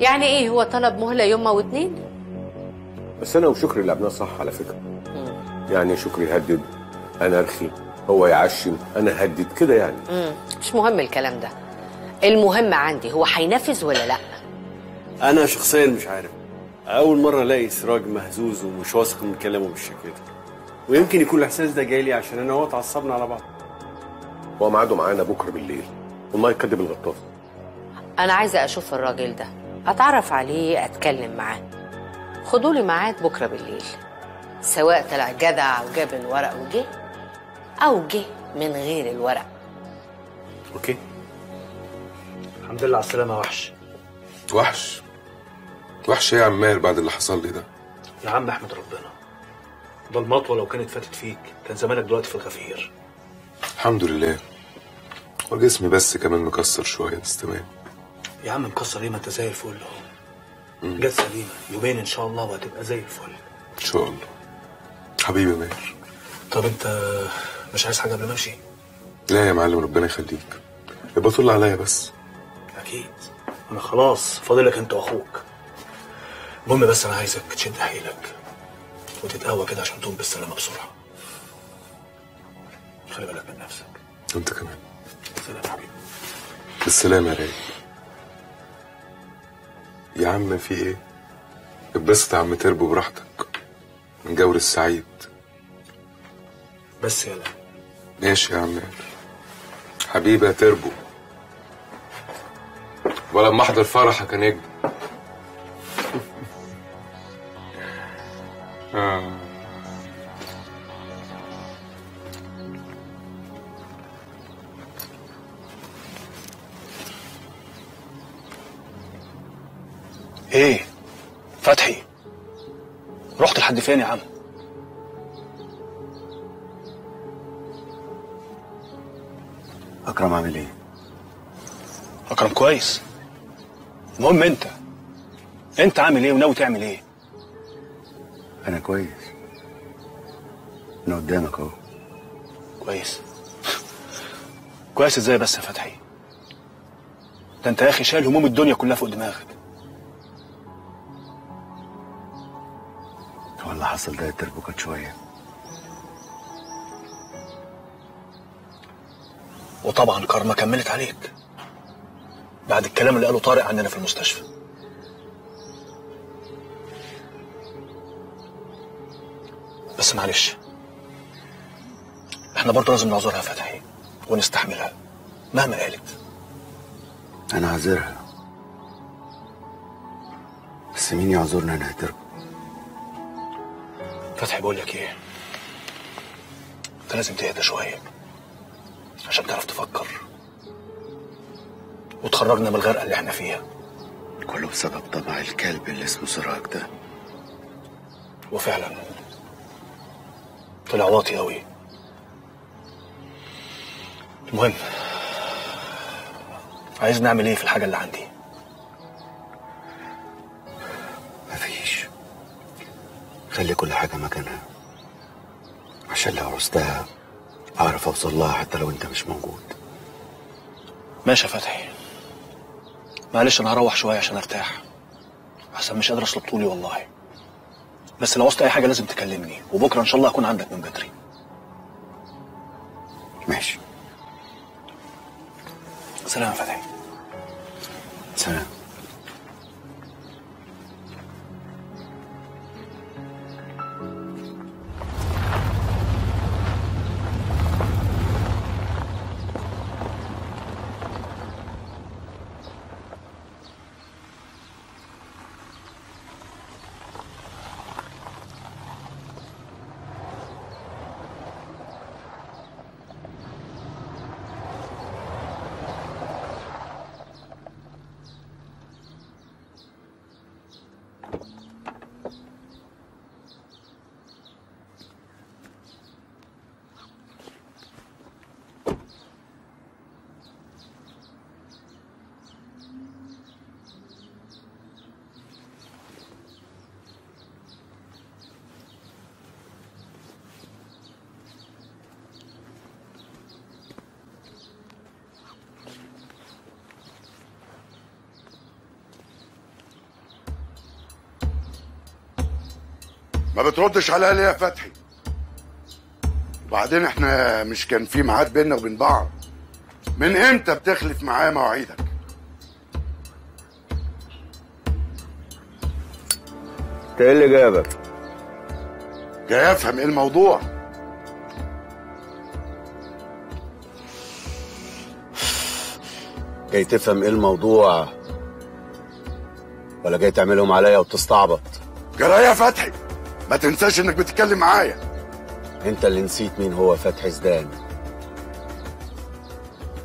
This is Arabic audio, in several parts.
يعني إيه؟ هو طلب مهلة يوم أو اتنين؟ بس أنا وشكري لعبناه صح على فكرة. يعني شكري يهدد. أنا أرخي. هو يعشم. أنا هدد كده يعني. مم. مش مهم الكلام ده. المهم عندي هو هينفذ ولا لأ؟ أنا شخصيا مش عارف. أول مرة ألاقي سراج مهزوز ومش واثق من كلامه بالشكل ده. ويمكن يكون الإحساس ده جاي لي عشان أنا وهو اتعصبنا على بعض. هو ميعاده معانا بكرة بالليل. والله يكذب الغطاس. أنا عايزة أشوف الراجل ده. أتعرف عليه أتكلم معاه. خدوا لي ميعاد بكرة بالليل. سواء طلع جدع وجاب الورق وجه أو جه من غير الورق. أوكي. الحمد لله على السلامة يا وحش. وحش؟ وحش إيه يا عمار بعد اللي حصل لي ده؟ يا عم أحمد ربنا. ده المطوة لو كانت فاتت فيك كان زمانك دلوقتي في الغفير. الحمد لله. وجسمي بس كمان مكسر شوية بس تمام. يا عم مكسر إيه ما انت زي الفل اهو. جت سليمة. يومين إن شاء الله وهتبقى زي الفل. إن شاء الله. حبيبي ماهر طب أنت مش عايز حاجة قبل ما أمشي؟ لا يا معلم ربنا يخليك. يبقى طل عليا بس. أكيد. أنا خلاص فاضلك أنت وأخوك. المهم بس أنا عايزك تشد حيلك وتتقوى كده عشان تقوم بالسلامة بسرعة. خلي بالك من نفسك. أنت كمان. سلام حبيبي. بالسلامة يا رايق. يا عم في إيه؟ اتبسط يا عم تربو براحتك. من جور السعيد. بس يلا ماشي يا عم. حبيبي يا تربو. ولما احضر فرحك يا نجم. إيه؟ فتحي. رحت لحد فين يا عم؟ أكرم عامل إيه؟ أكرم كويس. المهم انت. انت عامل إيه وناوي تعمل إيه؟ أنا كويس. أنا قدامك أهو. كويس. كويس إزاي بس يا فتحي؟ ده انت يا أخي شايل هموم الدنيا كلها فوق دماغك. حصل ده تربكت شوية. وطبعا كارما كملت عليك. بعد الكلام اللي قاله طارق عننا في المستشفى. بس معلش إحنا برضه لازم نعذرها يا فتحي ونستحملها مهما قالت. أنا عذرها بس مين يعذرنا أنا تربو فتحي بقول لك إيه؟ انت لازم تهدى شوية عشان تعرف تفكر. وتخرجنا من الغرقة اللي إحنا فيها. كله بسبب طبع الكلب اللي اسمه سراج ده. وفعلا طلع واطي قوي. المهم عايز نعمل إيه في الحاجة اللي عندي؟ خلي كل حاجة مكانها. عشان لو عوزتها أعرف أوصل لها حتى لو أنت مش موجود. ماشي يا فتحي. معلش أنا هروح شوية عشان أرتاح. أحسن مش قادر أشرب طولي والله. بس لو عوزت أي حاجة لازم تكلمني وبكرة إن شاء الله أكون عندك من بدري. ماشي. سلام يا فتحي. سلام. ما بتردش عليا ليه يا فتحي. وبعدين إحنا مش كان في ميعاد بيننا وبين بعض. من إمتى بتخلف معايا مواعيدك؟ انت إيه اللي جابك؟ جاي افهم إيه الموضوع. جاي تفهم إيه الموضوع؟ ولا جاي تعملهم عليا وتستعبط؟ جراية يا فتحي. ما تنساش إنك بتتكلم معايا. أنت اللي نسيت مين هو فتحي زدان.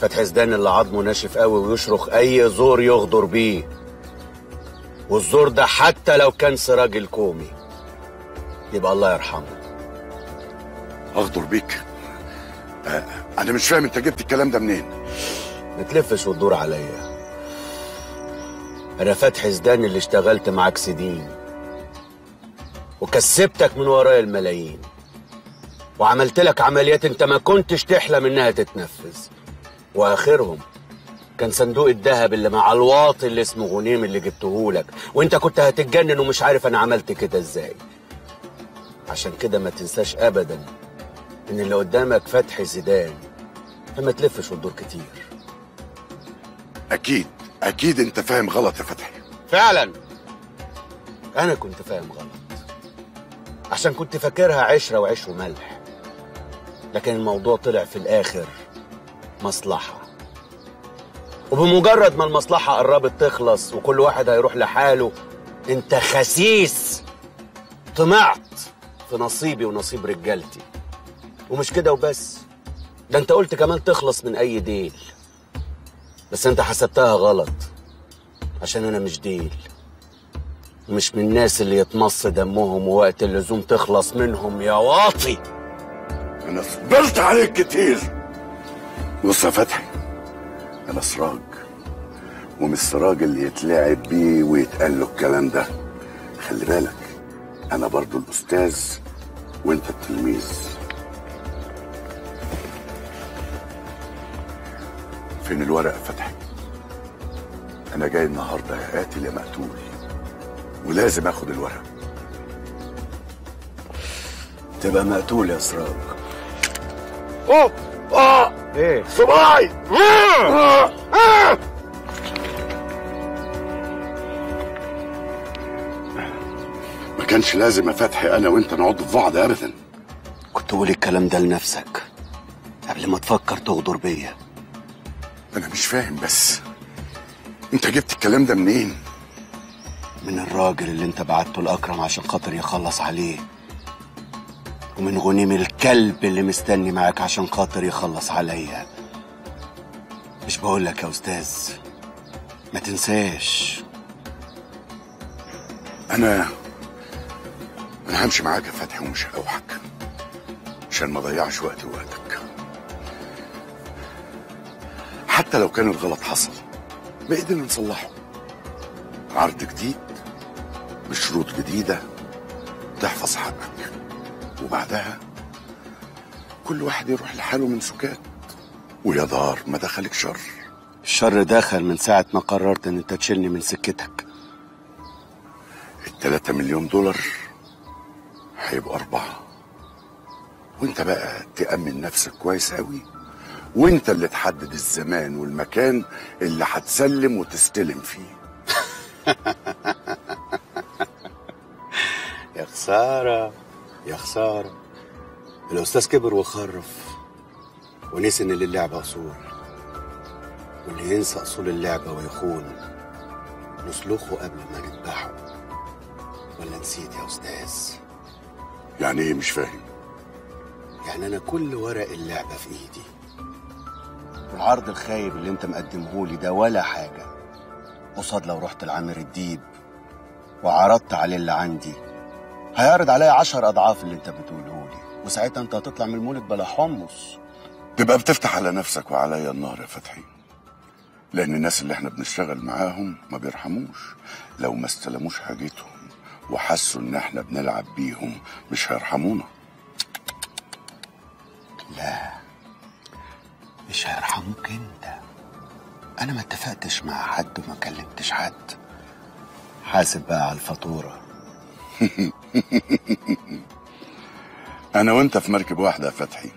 فتحي زدان اللي عظمه ناشف قوي ويشرخ أي زور يغدر بيه. والزور ده حتى لو كان سراج الكومي. يبقى الله يرحمه. أغدر بيك. آه أنا مش فاهم أنت جبت الكلام ده منين. ما تلفش وتدور عليا. أنا فتحي زدان اللي اشتغلت معاك سنين وكسبتك من ورايا الملايين. وعملت لك عمليات انت ما كنتش تحلم انها تتنفذ. واخرهم كان صندوق الذهب اللي مع الواطي اللي اسمه غنيم اللي جبتهولك وانت كنت هتتجنن ومش عارف أنا عملت كده إزاي. عشان كده ما تنساش ابدا إن اللي قدامك فتحي زيدان. فما تلفش وتدور كتير. أكيد أكيد أنت فاهم غلط يا فتحي. فعلا. أنا كنت فاهم غلط. عشان كنت فاكرها عشرة وعيش وملح لكن الموضوع طلع في الآخر مصلحة. وبمجرد ما المصلحة قربت تخلص وكل واحد هيروح لحاله انت خسيس. طمعت في نصيبي ونصيب رجالتي. ومش كده وبس. ده انت قلت كمان تخلص من أي ديل. بس انت حسبتها غلط عشان أنا مش ديل. ومش من الناس اللي يتمص دمهم ووقت اللزوم تخلص منهم يا واطي. أنا صبرت عليك كتير. بص يا فتحي أنا سراج ومش سراج اللي يتلعب بيه ويتقال له الكلام ده. خلي بالك أنا برضو الأستاذ وأنت التلميذ. فين الورق يا فتحي؟ أنا جاي النهارده يا قاتل يا مقتول. ولازم آخد الورق. تبقى مقتول يا سراج. اوه آه! إيه؟ صباعي! آه. آه. ما كانش لازم يا فتحي أنا وأنت نقعد في بعض ابدا. كنت قول الكلام ده لنفسك قبل ما تفكر تغدر بيا. أنا مش فاهم بس. أنت جبت الكلام ده منين؟ من الراجل اللي انت بعته الاكرم عشان خاطر يخلص عليه. ومن غنيم الكلب اللي مستني معاك عشان خاطر يخلص عليا. مش بقول لك يا أستاذ ما تنساش. أنا أنا همشي معاك يا فتحي ومش هقوحك عشان ما اضيعش وقتي ووقتك. حتى لو كان الغلط حصل بايدينا نصلحه عرض جديد بشروط جديدة تحفظ حقك. وبعدها كل واحد يروح لحاله من سكات ويا دار ما دخلك شر. الشر دخل من ساعة ما قررت إن أنت تشيلني من سكتك. التلاتة مليون دولار هيبقوا أربعة. وأنت بقى تأمن نفسك كويس قوي وأنت اللي تحدد الزمان والمكان اللي هتسلم وتستلم فيه. خسارة يا خسارة. الأستاذ كبر وخرف ونسي إن للعبة أصول واللي ينسى أصول اللعبة ويخون نسلخه قبل ما نذبحه. ولا نسيت يا أستاذ؟ يعني إيه مش فاهم؟ يعني أنا كل ورق اللعبة في إيدي. والعرض الخايب اللي أنت مقدمهولي ده ولا حاجة. قصاد لو رحت لعامر الديب وعرضت عليه اللي عندي. هيعرض عليا عشر أضعاف اللي أنت بتقوله لي. وساعتها أنت هتطلع من المولد بلا حمص. تبقى بتفتح على نفسك وعليا النار يا فتحي. لأن الناس اللي إحنا بنشتغل معاهم ما بيرحموش. لو ما استلموش حاجتهم وحسوا إن إحنا بنلعب بيهم مش هيرحمونا. لا مش هيرحموك انت. أنا ما اتفقتش مع حد وما كلمتش حد. حاسب بقى على الفاتورة. أنا وأنت في مركب واحدة يا فتحي.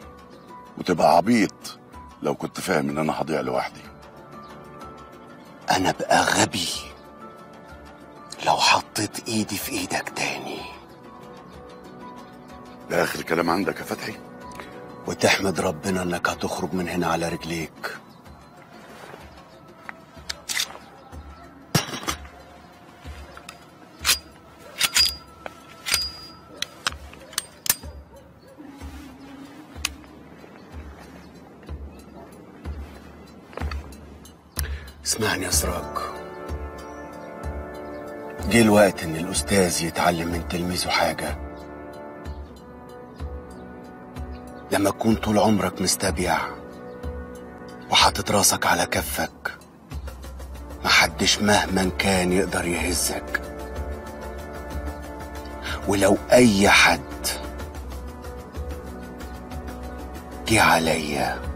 وتبقى عبيط لو كنت فاهم إن أنا هضيع لوحدي. أنا بقى غبي لو حطيت إيدي في إيدك تاني. ده آخر كلام عندك يا فتحي؟ وتحمد ربنا إنك هتخرج من هنا على رجليك. اسمعني يا سراج. جه الوقت إن الأستاذ يتعلم من تلميذه حاجة. لما تكون طول عمرك مستبيع وحاطط راسك على كفك محدش مهما كان يقدر يهزك. ولو أي حد جه عليا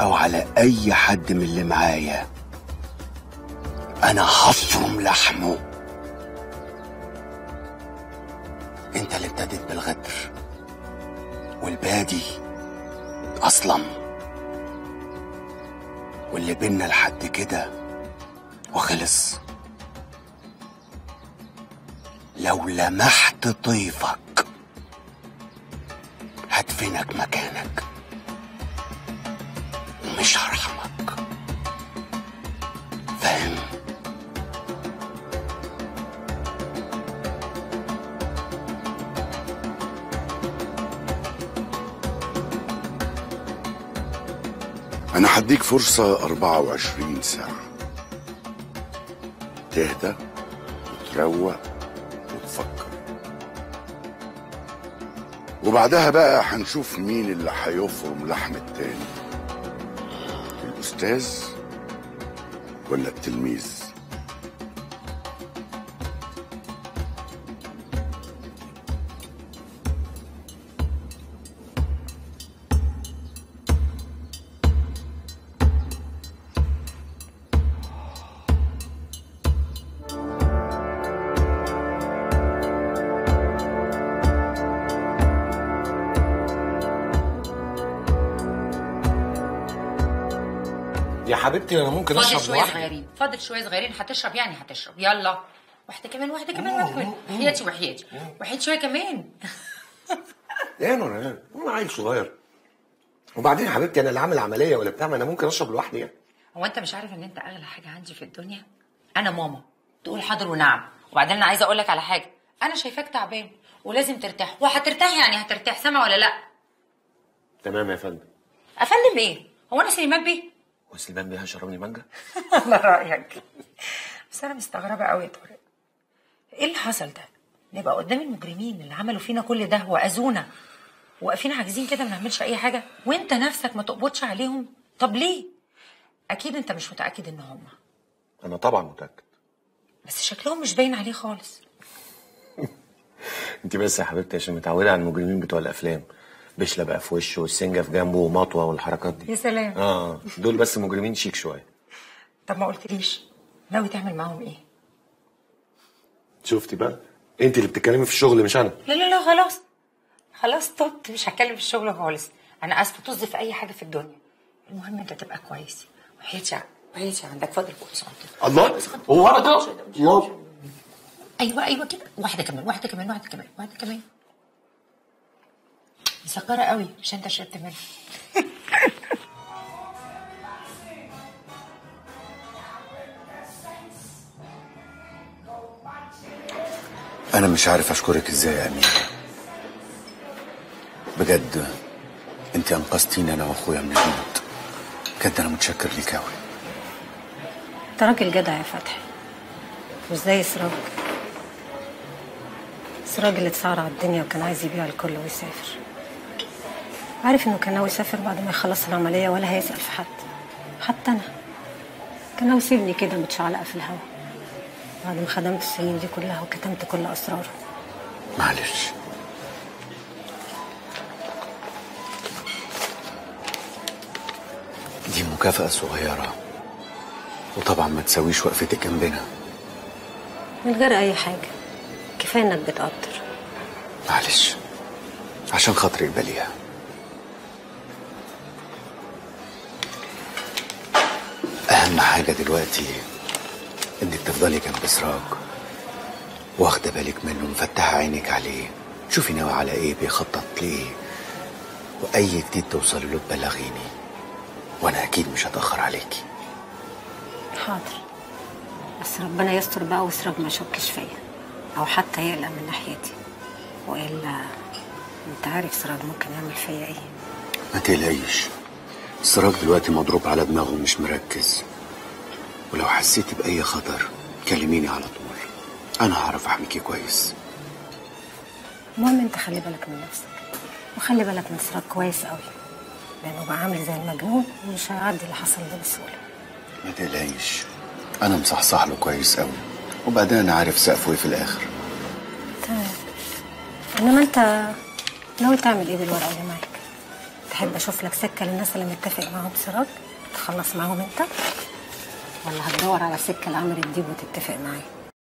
أو على أي حد من اللي معايا. أنا هفرم لحمه. أنت اللي ابتديت بالغدر. والبادي أصلا واللي بينا لحد كده وخلص. لو لمحت طيفك هدفنك مكانك. ومش هرحمك فاهم أنا هديك فرصة 24 ساعة. تهدى وتروق وتفكر. وبعدها بقى هنشوف مين اللي هيفرم لحم التاني. الأستاذ ولا التلميذ؟ يا حبيبتي أنا ممكن فاضل أشرب شوية لوحدي صغيرين. فاضل شوية صغيرين هتشرب يعني هتشرب. يلا. واحدة كمان واحدة كمان واحدة كمان. وحياتي. وحياتي وحياتي شوية كمان. يا نور أنا أنا عيل صغير. وبعدين يا حبيبتي أنا اللي عامل عملية ولا بتاع ما أنا ممكن أشرب لوحدي يعني. هو أنت مش عارف إن أنت أغلى حاجة عندي في الدنيا؟ أنا ماما. تقول حاضر ونعم. وبعدين أنا عايزة أقول لك على حاجة. أنا شايفاك تعبان ولازم ترتاح. وهترتاح يعني هترتاح سما ولا لأ؟ تمام يا فندم. أفندم إيه؟ هو أنا سليمان بيه؟ وسلمان بيه هيشربني مانجا؟ على رأيك. بس أنا مستغربة قوي يا طارق. إيه اللي حصل ده؟ نبقى قدام المجرمين اللي عملوا فينا كل ده وأذونا. واقفين عاجزين كده ما نعملش أي حاجة. وأنت نفسك ما تقبضش عليهم؟ طب ليه؟ أكيد أنت مش متأكد إن هم. أنا طبعا متأكد. بس شكلهم مش باين عليه خالص. أنت بس يا حبيبتي عشان متعودة على المجرمين بتوع الأفلام. بشله بقى في وشه والسنجة في جنبه ومطوة والحركات دي. يا سلام. آه دول بس مجرمين شيك شوية. طب ما قلتليش ناوي تعمل معاهم إيه؟ شفتي بقى؟ انت اللي بتتكلمي في الشغل مش أنا. لا لا لا خلاص. خلاص طبت مش هتكلم في الشغل خالص. أنا اسفه طز في أي حاجة في الدنيا. المهم إنت تبقى كويس. وحياتي وحياتي عندك. فاضل سنة. الله! هو أنا الله أيوه أيوه كده. واحدة كمان واحدة كمان واحدة كمان واحدة كمان. مسكره قوي عشان انت شربت منها. أنا مش عارف أشكرك إزاي يا امير بجد أنت أنقذتيني أنا وأخويا من الموت بجد أنا متشكر ليك قوي أنت راجل جدع يا فتحي. مش زي سراج. سراج اللي اتسعر على الدنيا وكان عايز يبيع الكل ويسافر. عارف إنه كان ناوي يسافر بعد ما يخلص العملية ولا هيسأل في حد. حتى أنا. كان ناوي يسيبني كده متشعلقة في الهوا. بعد ما خدمت السنين دي كلها وكتمت كل اسراره معلش. دي مكافأة صغيرة. وطبعا ما تساويش وقفتك جنبنا من غير أي حاجة. كفاية إنك بتقدر. معلش. عشان خاطري اقبليها حاجة دلوقتي إنك تفضلي جنب سراج واخدة بالك منه مفتحة عينك عليه شوفي ناوي على إيه بيخطط ليه وأي جديد توصلي له تبلغيني وأنا أكيد مش هتأخر عليكي. حاضر. بس ربنا يستر بقى وسراج ما يشكش فيا أو حتى يقلق من ناحيتي. وإلا أنت عارف سراج ممكن يعمل فيا إيه؟ ما تقلقيش سراج دلوقتي مضروب على دماغه ومش مركز. ولو حسيتي بأي خطر كلميني على طول. أنا هعرف أحميكي كويس. المهم أنت خلي بالك من نفسك وخلي بالك من سراج كويس قوي لأنه بقى عامل زي المجنون ومش هيعدي اللي حصل ده بسهولة. ما تقلقيش. أنا مصحصح له كويس قوي وبعدين أنا عارف سقفه إيه في الآخر. تمام. إنما أنت ناوي تعمل إيه بالورقة اللي معاك؟ تحب أشوف لك سكة للناس اللي متفق معاهم سراج؟ تخلص معاهم أنت؟ ولا هتدور على سكة لعمرو الديب وتتفق معاه.